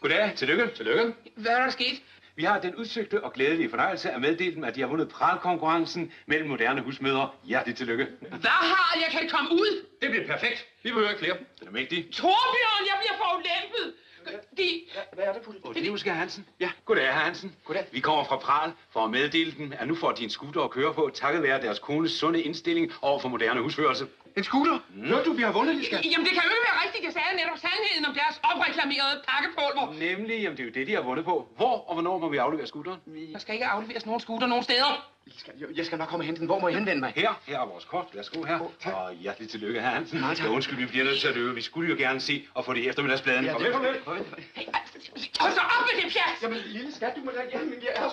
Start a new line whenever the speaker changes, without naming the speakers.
Goddag, tillykke, tillykke.
Hvad er der sket?
Vi har den udsøgte og glædelige fornøjelse at meddele dem, at de har vundet pralkonkurrencen mellem moderne husmødre. Hjertelig tillykke.
Hvad har jeg kan komme ud?
Det bliver perfekt. Vi behøver ikke flere. Den er mægtig.
Torbjørn, jeg bliver forulæmpet. De...
Hvad er det, Pulle?
Og det er måske Hansen. Ja, goddag, herr Hansen.
Goddag.
Vi kommer fra Pral for at meddele dem, at nu får de en scooter at køre på, takket være deres kones sunde indstilling over for moderne husførelse.
En scooter? Mm. Hørte du, vi har vundet, Liska?
Jamen, det kan jo ikke være rigtigt. Jeg deres opreklamerede pakkepulver.
Nemlig, jamen det er jo det, de har vundet på. Hvor og hvornår må vi aflevere scooteren?
Der skal ikke afleveres nogen scooter nogen steder.
Jeg- jeg skal nok komme og hente den. Hvor må jeg henvende mig?
Her, her er vores kort. Værsgo her.
Åh, tak.
og hjertelig tillykke, herr Hansen.
Mange tak.
Ja, undskyld, vi bliver nødt til at løbe. Vi skulle jo gerne se og få det i eftermiddagsbladen.
Ja,
Kom
det-
med, kom med.
Farvel.
Hold så op med det pjat!
Jamen, lille skat, du må da... Jamen, jeg er